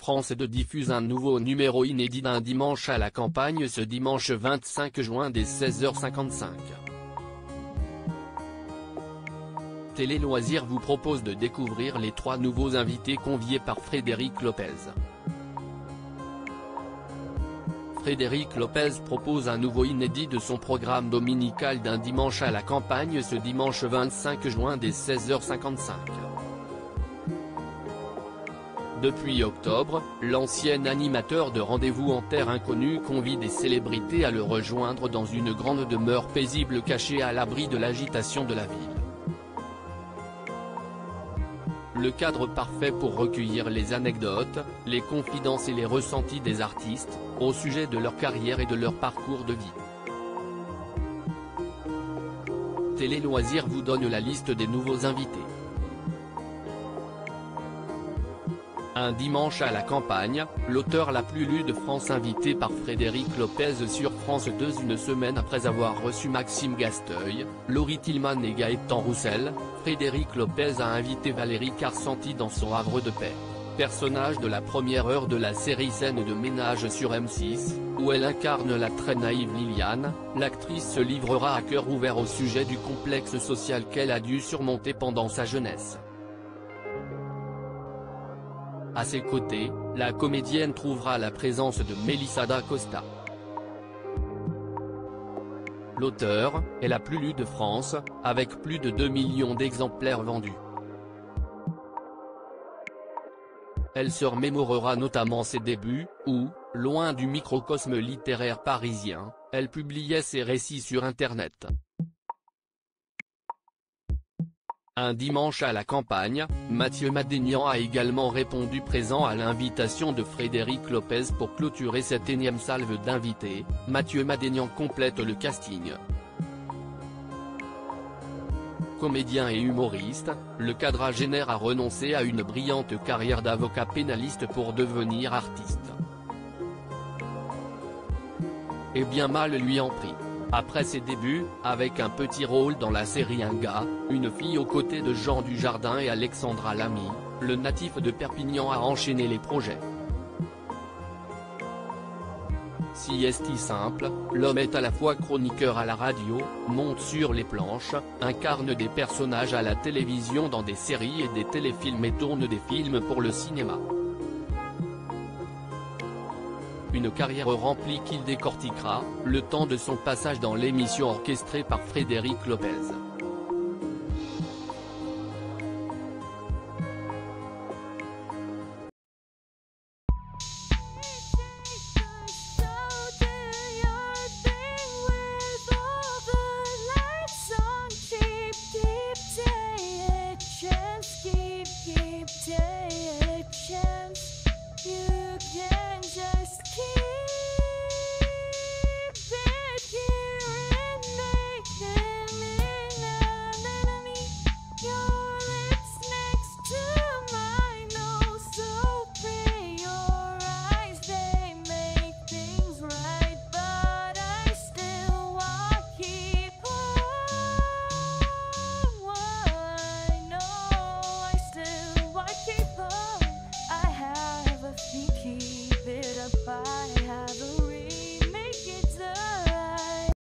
France 2 diffuse un nouveau numéro inédit d'un dimanche à la campagne ce dimanche 25 juin dès 16h55. Télé Loisirs vous propose de découvrir les trois nouveaux invités conviés par Frédéric Lopez. Frédéric Lopez propose un nouveau inédit de son programme dominical d'un dimanche à la campagne ce dimanche 25 juin dès 16h55. Depuis octobre, l'ancien animateur de Rendez-vous en Terre Inconnue convie des célébrités à le rejoindre dans une grande demeure paisible cachée à l'abri de l'agitation de la ville. Le cadre parfait pour recueillir les anecdotes, les confidences et les ressentis des artistes, au sujet de leur carrière et de leur parcours de vie. Télé Loisirs vous donne la liste des nouveaux invités. Un dimanche à la campagne, l'auteur la plus lue de France invité par Frédéric Lopez sur France 2 une semaine après avoir reçu Maxime Gasteuil, Laurie Tillman et Gaëtan Roussel, Frédéric Lopez a invité Valérie Carcenti dans son havre de paix. Personnage de la première heure de la série Scène de ménage sur M6, où elle incarne la très naïve Liliane, l'actrice se livrera à cœur ouvert au sujet du complexe social qu'elle a dû surmonter pendant sa jeunesse. À ses côtés, la comédienne trouvera la présence de Melissa da Costa. L'auteur, est la plus lue de France, avec plus de 2 millions d'exemplaires vendus. Elle se remémorera notamment ses débuts, où, loin du microcosme littéraire parisien, elle publiait ses récits sur Internet. Un dimanche à la campagne, Mathieu Madénian a également répondu présent à l'invitation de Frédéric Lopez pour clôturer cette énième salve d'invités, Mathieu Madénian complète le casting. Comédien et humoriste, le quadragénaire a renoncé à une brillante carrière d'avocat pénaliste pour devenir artiste. Et bien mal lui en prit. Après ses débuts, avec un petit rôle dans la série Un gars, une fille aux côtés de Jean Dujardin et Alexandra Lamy, le natif de Perpignan a enchaîné les projets. Si est simple, l'homme est à la fois chroniqueur à la radio, monte sur les planches, incarne des personnages à la télévision dans des séries et des téléfilms et tourne des films pour le cinéma. Une carrière remplie qu'il décortiquera, le temps de son passage dans l'émission orchestrée par Frédéric Lopez.